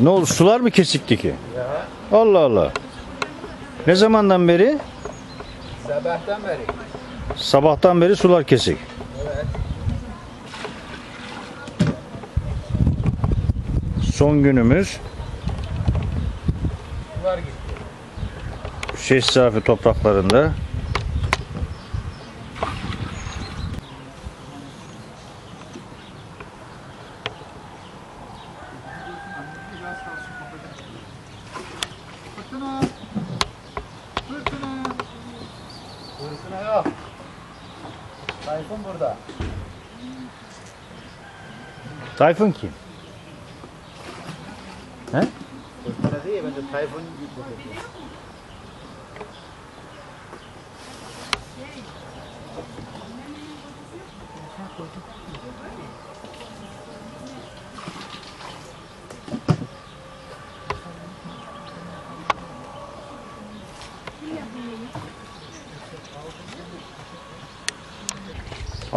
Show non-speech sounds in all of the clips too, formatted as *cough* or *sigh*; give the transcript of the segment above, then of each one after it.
Ne oldu? Sular mı kesikti ki? Ya Allah Allah. Ne zamandan beri? sabahtan beri. Sabahtan beri sular kesik. Evet. Son günümüz Sular gitti. Şeyh Safi topraklarında. Burada. Tayfun kim? He? Fırtına değil ben de Tayfun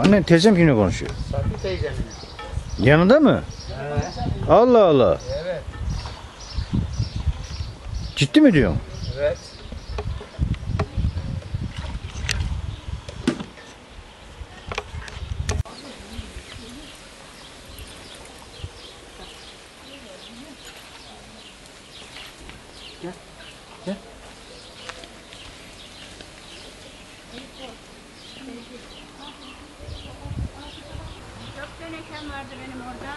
Annen teyzem kimle konuşuyor? Safi teyzemin. Yanında mı? Evet. Allah Allah. Evet. Ciddi mi diyorsun? Evet. Dönekem vardı benim orada.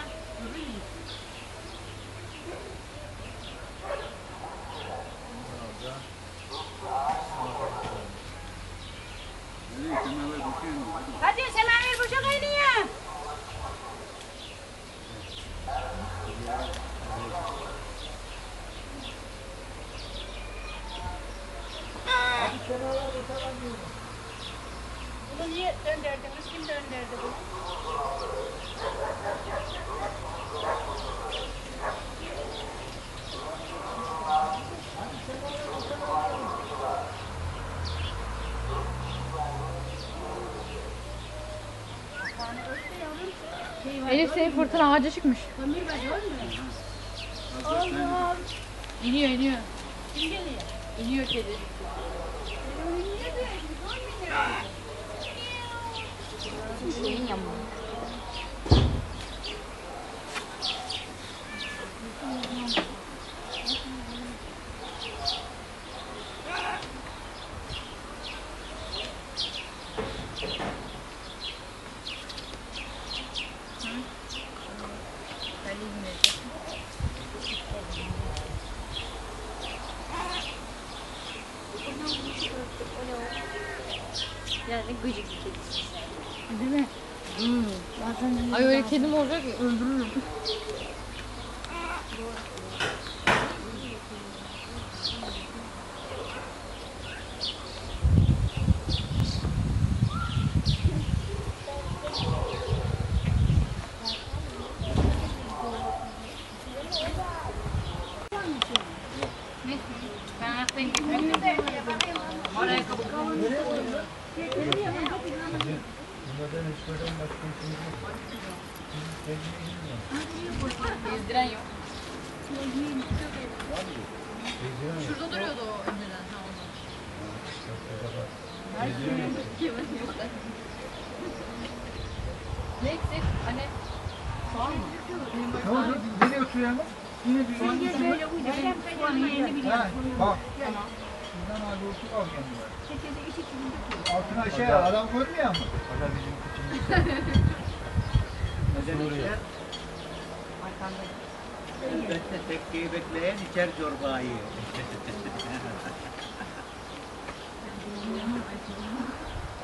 Hadi semaver buçuk iniyor. Bunu niye döndürdünüz? Kim döndürdü bunu? Elif senin fırtına ağaca çıkmış. Ömür ver görmüyor Allah. İniyor iniyor. Kim geliyor? İniyor kedi. Niye böyle? Görmüyor. Şeyin yamağı. Yani gıcık bir kedi. Değil mi? Ay öyle kedim olacak ya öldürürüm. Ne? Ben ayaktayım. Ayakkabı Gezdiren yok. Şurada duruyordu o önceden. Ha, ondan. Ne eksik? Anne. Soğan mı? Ne oldu? Nereye oturuyor ama? Yine bir Şimdi böyle uyuyacağım. An yerini biliyorum. Bak. Şuradan abi otur al kendine. Çekildi işi kimin Altına şey adam görmüyor mu? Elbette tekkeyi bekleyen içer çorbayı. *laughs*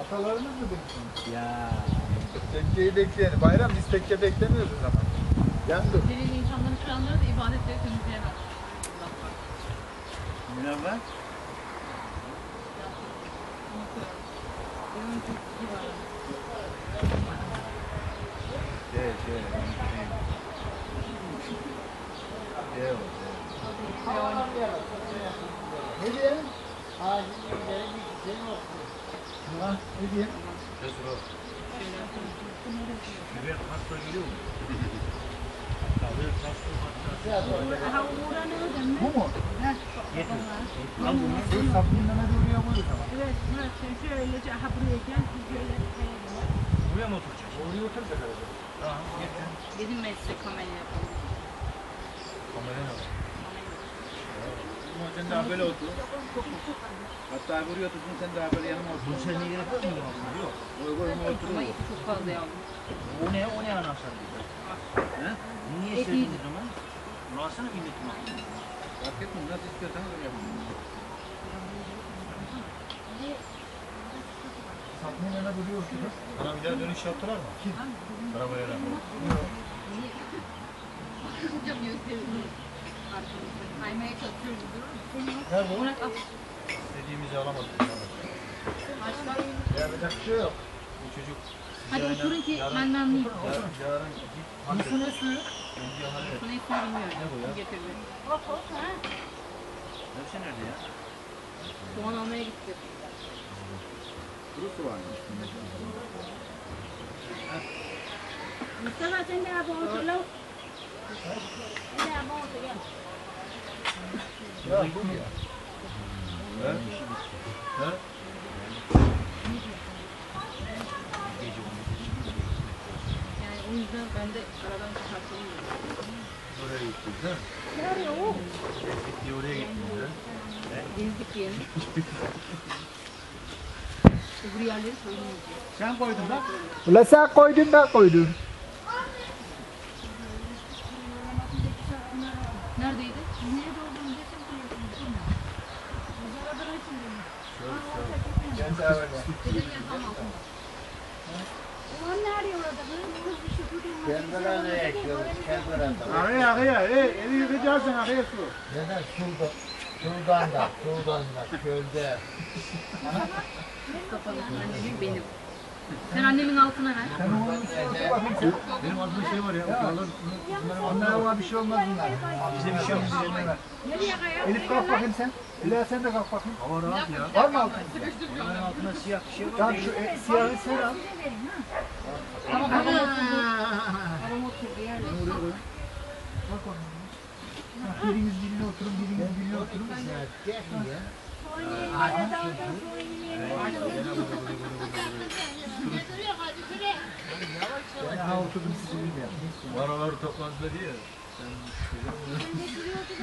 Atalarımız mı demişsin? ya Tekkeyi bekleyen. Bayram biz tekke beklemiyoruz o zaman. Yandı. Delil insanların çıkanları da ibadetleri temizleyemez. ne var? Şey şey. Şey o. Ne diyelim? Ha, ne diyeyim? Ne soru? Direkt hasta geliyor mu? Bu mu? Lan bunu böyle saplinleme de oraya koyduk ama. Evet, evet. Şöylece ha buraya gel, biz böyle Buraya mı oturacağız? Oraya oturacak herhalde. Tamam, yeter. Dedim ben size kamera yapalım. Kamera yapalım oturma, sen daha böyle otur. Hatta buraya otursun, sen daha böyle yanıma otur. Bu senin yere koymuyor mu? Yok. Koy koyma oturur. Ama eti çok fazla yavrum. O ne, o ne anahtar diyor? He? Niye sevdin o zaman? Burasını mı indirdim? Fark etmiyor, nasıl istiyorsan öyle yapın. Satmayı bana buluyorsunuz. Bana bir daha dönüş yaptılar mı? Kim? Arabaya da. Yok. Niye? Hocam gösteriyor arkamızda. Kaymaya çalışıyoruz Nerede o? Dediğimizi alamadık. Ya bir dakika şey yok. Bu çocuk Hadi oturun ki benden değil. yarın, yarın git. Nasıl ne suyu? Önce Ne bu ya? Getirdim. Hop hop ha. Hepsi nerede ya? Soğan almaya gitti. Kuru soğan. Mustafa sen de abi otur lan. Ya bu mu ya? He? He? Yani o yüzden Ulan sen koydun ben koydum. Neredeydi? Nerede olduğunu desem söyledim. Uzara bırakın beni. Kendi evvel. Dedim ya tamam. Ulan nerede orada? Kız bir şükür değil. Kendilerine yakıyoruz. Kendilerine. Akıya akıya. Eli yıkacaksın akıya su. Neden? Şurada. Şuradan da. Şuradan da. Çölde. Kapalı. Annemin benim. Sen annemin altına ver. Sen oğlum Benim altımda şey var ya. Onların onlara var bir şey olmaz bunlar. Bize bir şey olmaz. Elif kalk bakayım sen. Ela sen de kalk bakayım. Hava rahat ya. Var mı altın? Onların altında siyah bir şey var. Tamam şu e, siyahı sen al. Tamam tamam oturdu. Tamam oturdu yani. Bak bakalım. Biriniz birine oturun, biriniz birine oturun. Gel şimdi ya. Oynayın, dalga oynayın. Ya oturdum sizi bilmiyorum. Bu aralar toplantıda değil ya.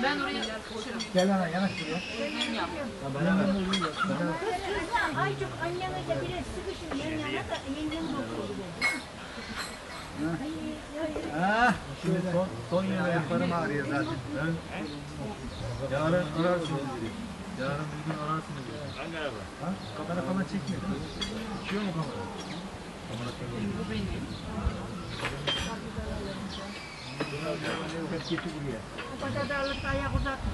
Ben oraya koşarım. Gel ana yanaş buraya. Ben yapıyorum. Beraber. Aycuk anneme de bile sıkışın yan yana da yengem dokuyor. Ha, şimdi son, son yana yaparım ağrıyor zaten. Yarın ararsınız. Yarın bir gün ararsınız. Hangi araba? Ha? Kamera falan çekmiyor. Çekiyor mu kamera? Kamera çekiyor. Bu benim. O kadar da alıp ayak uzatma.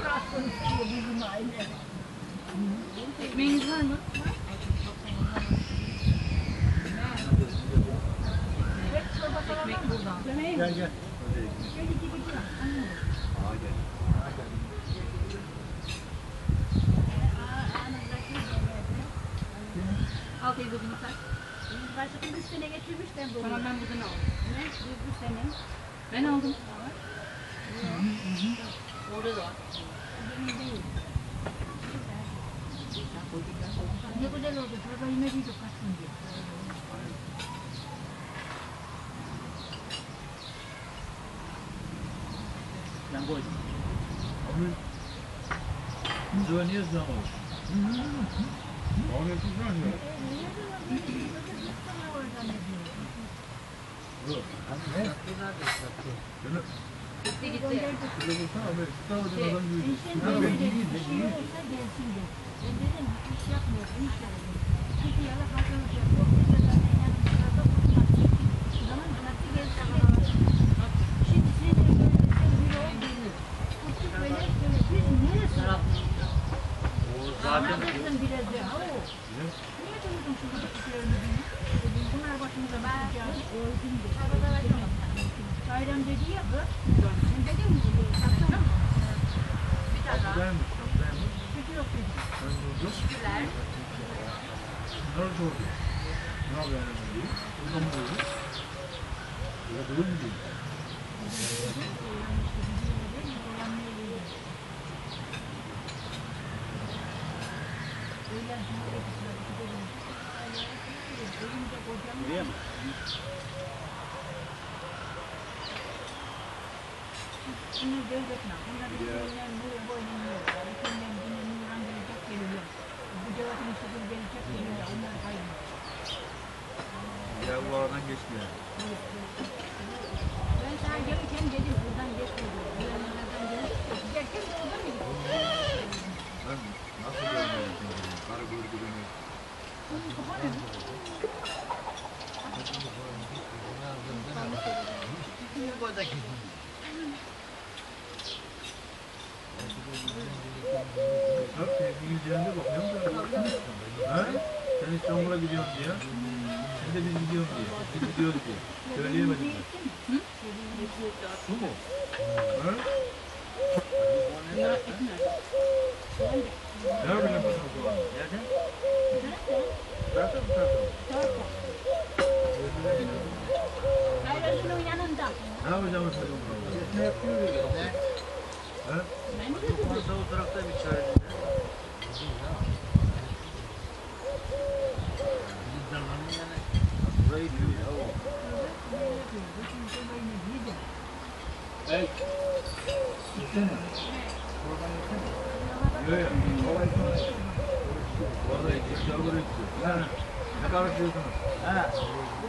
Burası bizim aile. Ekmeğiniz var mı? Ekmek buradan. Gel gel. Gel gel. Aa gel. Sonra ben buradan aldım. Ne? Bu, bu senin. Ben aldım. Orada da var. Ne kadar oldu? Burada yine bir dokatsın diye. Ben koydum. Hı. Güzel niye zaman? Hı hı. Daha ne güzel ya. Ne? Gitti gitti. Şey, şey ben dedim iş yapmıyor, iş yapmıyor. Çünkü yalan hazırlık yapıyor. Bayram dedi ya bu. Sen dedin mi? Sattın mı? Bir tane daha. Ben Thank you ülkeden böyle boyunluyor. Ülkeden bunu nurlandıracak geliyor. Bu devletin sıfır gelecek geliyor. Onlar kaybı. Ya bu aradan geçti yani. Ben sana gelirken dedim buradan geçmedi. Buradan gelip giderken oradan mı Ben nasıl görmüyorum seni? Karı gördü beni. Bak İngilizce'de bakıyorum da. Ha? Sen İstanbul'a gidiyorsun diye. Sen de biz gidiyoruz diye. Biz gidiyoruz diye. Söyleyemedim ben. Bu mu? Ha? Ne yapıyorsun bu soğanı? Nerede? Mı tartı mı? Gayrısının yanında. Ne yapacağım sen bunu? Ne yapıyoruz ya? Ha? Ben de o tarafta bir çare. Burayı diyor ya o. Evet. Yok yok. Orada iki yavru içiyor. Ha. Ne karıştırıyorsunuz? Ha.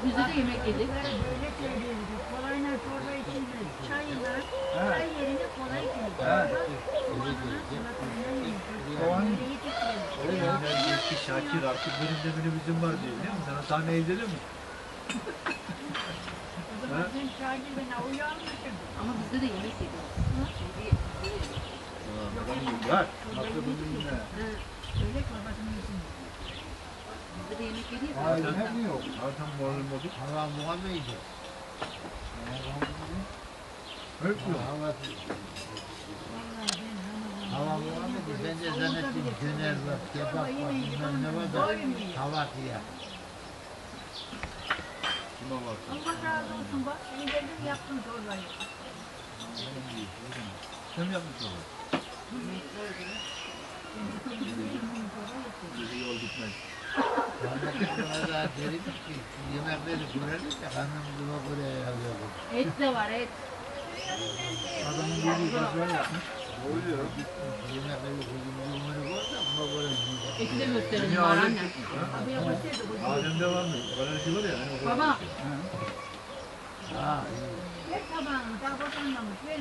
Bizde de yemek yedik. Böyle söylüyoruz. Kolayla çorba içilmez. Çayla, Ha. çay yerine geçti Şakir artık benim de minibüsüm var diyor biliyor musun? Sana sahne izledin mi? O zaman sen Şakir bana uyanmışsın. Ama bizde de yemek yedik. Var. Öyle kafasını yesin. Bizde de yemek yedik. Hayır ne mi yok? Zaten moralim bozuk. Hava muhammeydi. Hep Hava, Vallahi ben Ramazan'da hava muhammeydi. Ben de zannettim döner var, kebap var, bilmem ne var da hava diye. Kime baksın? Allah razı olsun bak. Seni geldim yaptın çorbayı. Sen mi yapmışsın onu? Bizi yol gitmez. Ki yemekleri görelim de karnımızı buraya alıyorduk. Et de var et. Adamın dediği pazar yapmış. Oluyor. Yemekleri kuzumuzu bunu koy da göre yiyeceğiz. Eti de gösterelim var anne. ha. Abiye koysaydı bu. Adem'de var mı? Böyle şey var ya. Hani Baba Ha, iyi. Ver tabağını. Daha boşanmamış. Ver